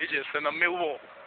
Ella se wall.